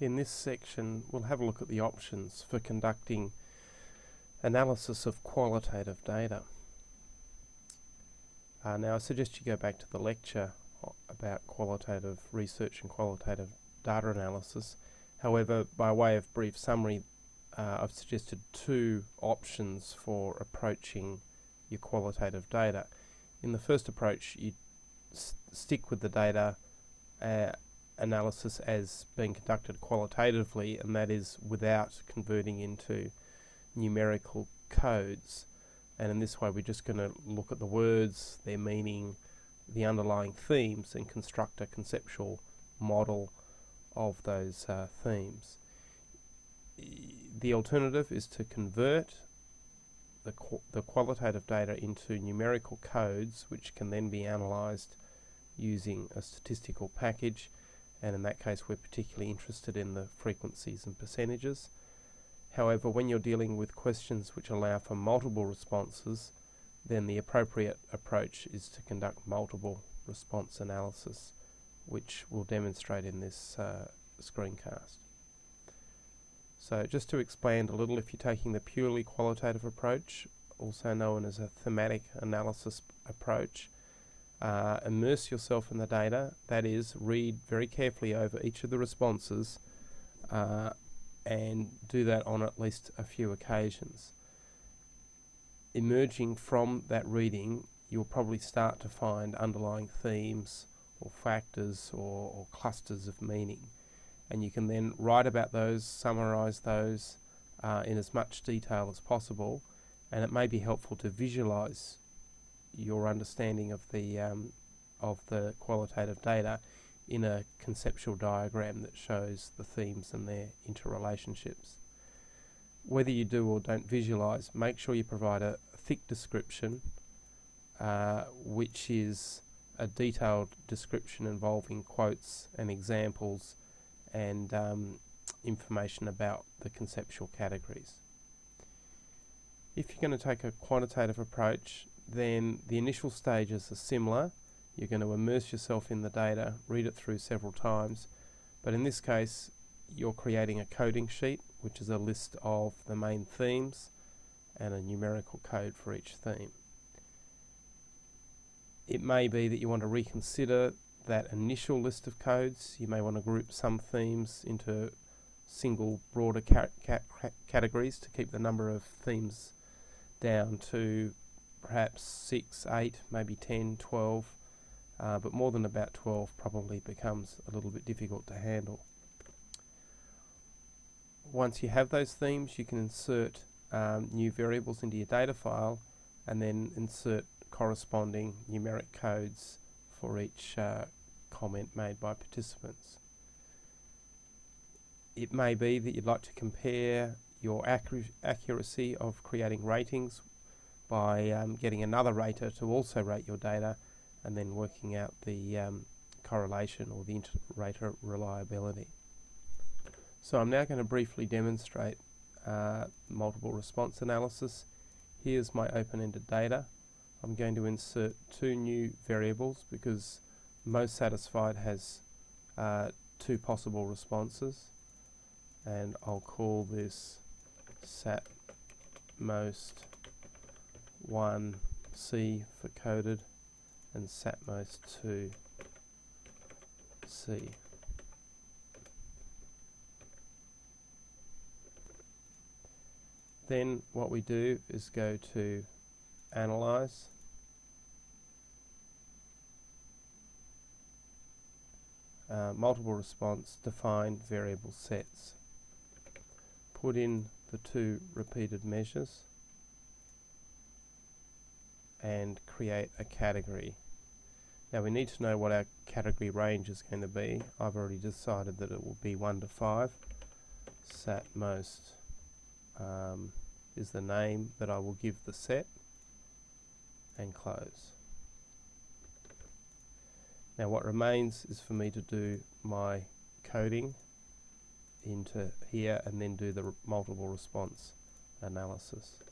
In this section we'll have a look at the options for conducting analysis of qualitative data. Uh, now I suggest you go back to the lecture about qualitative research and qualitative data analysis. However, by way of brief summary, uh, I've suggested two options for approaching your qualitative data. In the first approach, you stick with the data uh, analysis as being conducted qualitatively, and that is without converting into numerical codes. And in this way, we're just going to look at the words, their meaning, the underlying themes, and construct a conceptual model of those uh, themes. The alternative is to convert the, qu the qualitative data into numerical codes, which can then be analysed using a statistical package and in that case we're particularly interested in the frequencies and percentages. However, when you're dealing with questions which allow for multiple responses, then the appropriate approach is to conduct multiple response analysis, which we'll demonstrate in this uh, screencast. So just to expand a little, if you're taking the purely qualitative approach, also known as a thematic analysis approach, uh, immerse yourself in the data, that is, read very carefully over each of the responses uh, and do that on at least a few occasions. Emerging from that reading, you'll probably start to find underlying themes or factors or, or clusters of meaning. And you can then write about those, summarize those uh, in as much detail as possible, and it may be helpful to visualize your understanding of the um, of the qualitative data in a conceptual diagram that shows the themes and their interrelationships. Whether you do or don't visualize, make sure you provide a thick description, uh, which is a detailed description involving quotes and examples and um, information about the conceptual categories. If you're going to take a quantitative approach, then the initial stages are similar. You're going to immerse yourself in the data, read it through several times, but in this case you're creating a coding sheet which is a list of the main themes and a numerical code for each theme. It may be that you want to reconsider that initial list of codes. You may want to group some themes into single broader ca ca categories to keep the number of themes down to perhaps 6, 8, maybe 10, 12, uh, but more than about 12 probably becomes a little bit difficult to handle. Once you have those themes, you can insert um, new variables into your data file and then insert corresponding numeric codes for each uh, comment made by participants. It may be that you'd like to compare your accuracy of creating ratings by um, getting another rater to also rate your data and then working out the um, correlation or the inter-rater reliability. So I'm now going to briefly demonstrate uh, multiple response analysis. Here's my open-ended data. I'm going to insert two new variables because most satisfied has uh, two possible responses and I'll call this sat most 1C for coded and satmos 2C. Then what we do is go to analyze. Uh, multiple response define variable sets. Put in the two repeated measures and create a category. Now we need to know what our category range is going to be. I've already decided that it will be 1 to 5. Sat most um, is the name that I will give the set and close. Now what remains is for me to do my coding into here and then do the multiple response analysis.